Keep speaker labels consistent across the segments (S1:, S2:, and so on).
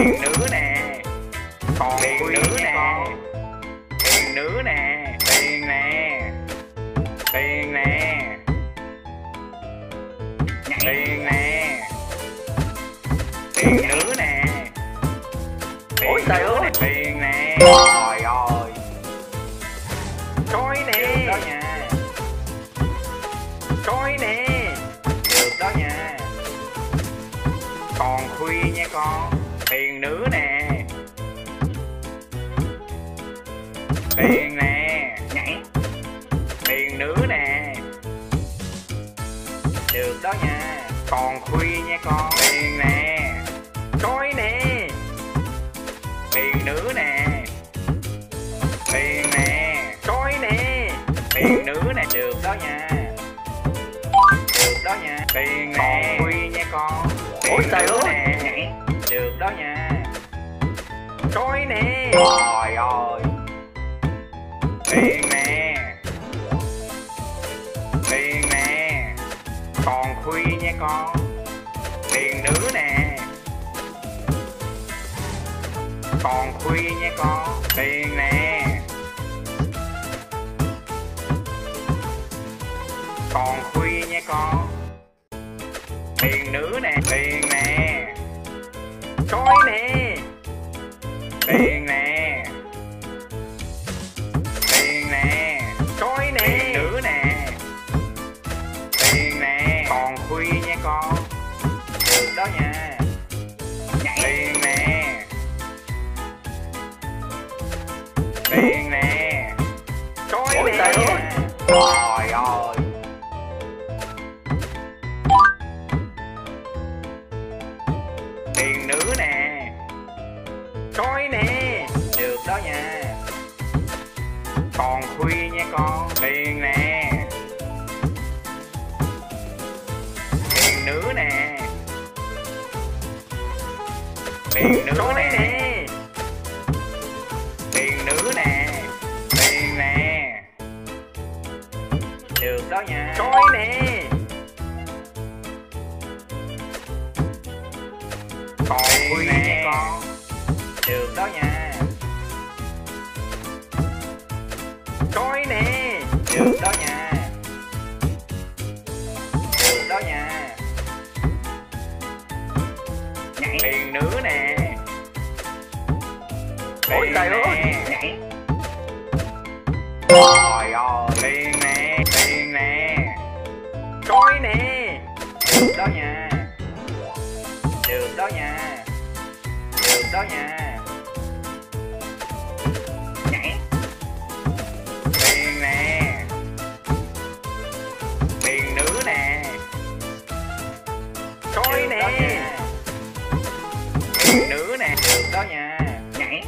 S1: tiền nữ nè. Còn tiền nữ nè tiền nữ nè. Tiền nè. Tiền nè. Tiền nè. Tiền nữ nè.
S2: Ôi trời ơi.
S1: tiền nè. Trời ơi. Coi nè. Coi nè. Được đó nha. Còn khuya nha con tiền nữ nè. Tiền nè. Nhảy. Tiền nữ nè. Được đó nha. Còn khuya nha con. Tiền nè. Coi nè. Tiền nữ nè. Tiền nè. Coi nè. Tiền nữ nè. Được đó nha. Được đó nha. Tiền nè. Còn khuya nha con. Tiền
S2: Ôi trời
S1: nữ
S2: ơi.
S1: nè. Nhảy được đó nha. Coi nè. Trời ơi. Tiền nè. Tiền nè. Còn khuya nha con. Tiền nữ nè. Còn khuya nha con. Tiền nè. Còn khuya nha con. Tiền nữ nè. Tiền coi nè. Tiền nè. Tiền nè. Coi nè. Tiền nữ nè. Tiền nè. Còn khuya nha con. Được đó nha. Tiền nè. Tiền nè còn khuya nha con tiền nè. Tiền nữ nè. Tiền nữ nè. tiền nữ nè. Tiền nè. Được đó nha. Coi nè. Còn khuya nha con được đó nha được đó nha. Được đó nha. Nhảy tiền nữ nè.
S2: Ôi trời ơi.
S1: nhảy trời ơi tiền nè tiền nè. Coi nè. Được đó nha. Được đó nha. Được đó nha coi nè. nữ nè được đó nha nhảy.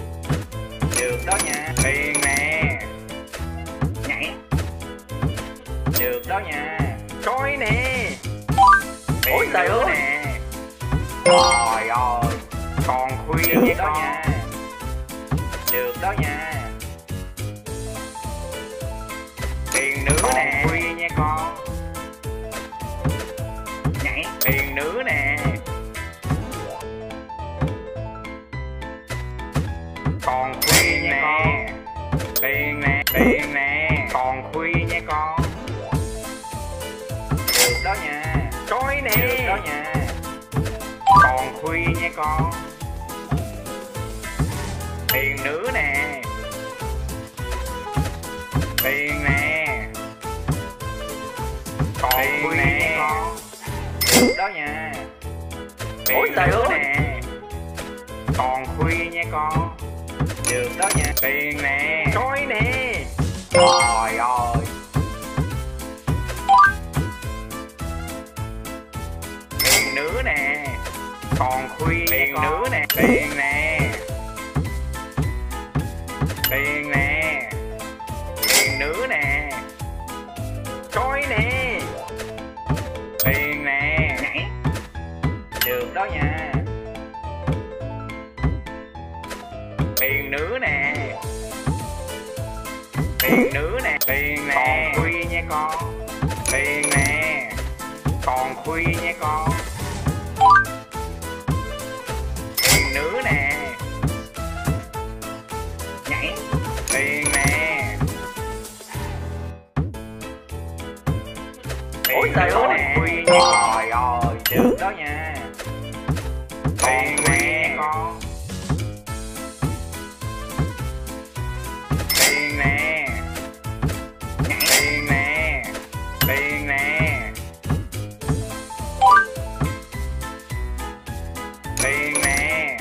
S1: Được đó nha. Tiền nè. Nhảy. Được đó nha. Coi nè. Tiền
S2: Ôi trời ơi.
S1: nè. Trời ơi. Còn khuya nha
S2: đó nha.
S1: được đó nha nè. Còn khuya nha con. Tiền nè tiền nè. Còn khuya nha con. Được đó nha. Coi nè. Được đó nha. Còn khuya nha con. Tiền nữ nè. Tiền nè. Còn tiền khuya nha con. Được đó nha
S2: Ôi trời ơi.
S1: nè. Còn khuya nha con. Được đó nha tiền nè. Coi nè. Trời ơi. Tiền nữ nè. Còn khuya tiền nữ nè. Tiền nè. Tiền nè được đó nha. Tiền nữ nè. Tiền nữ nè. Tiền nè. Còn khuya nha con. Tiền nè. Còn khuya nha con Tiền nè con Tiền nè Tiền nè Tiền nè Tiền nè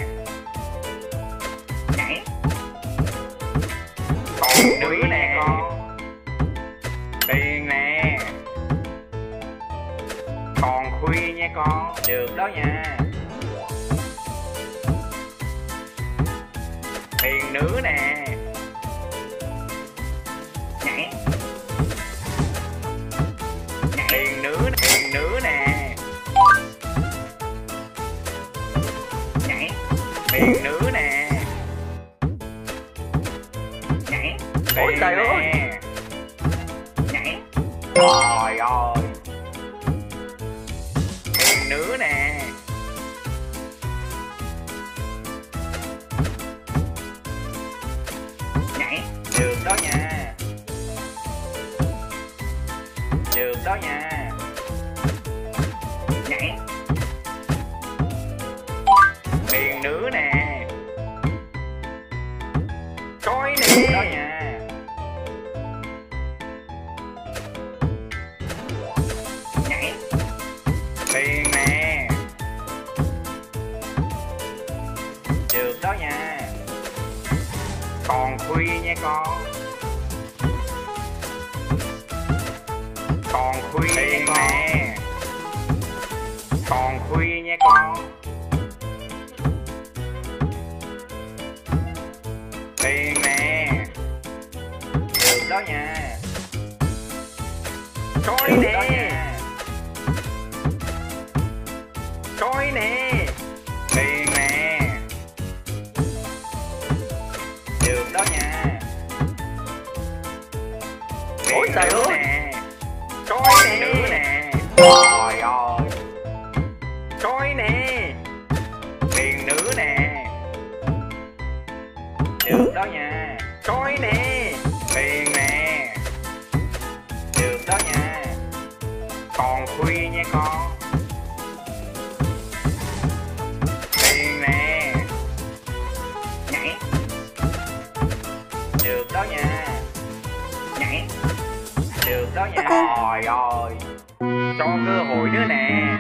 S1: Còn nữ nè con Tiền nè Còn khuya nha con. Được đó nha. Tiền nữ nè. Nhảy. Tiền nữ Tiền nữ nè. Nhảy. Tiền nữ nè. Nhảy.
S2: Ôi trời ơi.
S1: nè. Nhảy. Trời ơi đó nha. Nhảy. Tiền nữ nè. Coi nè. Đó nha. Nhảy. Tiền nè. Được đó nha. Còn khuya nha con. Còn khuya Tiền nè Còn khuya nha con Tiền nè Được đó nha. Coi nè nữ nè. Được đó nha. Coi nè. Tiền nè. Được đó nha. Còn khuya nha con. Tiền nè. Nhảy. Được đó nha. Nhảy. Được đó nha. Trời ơi. Cho cơ hội nữa nè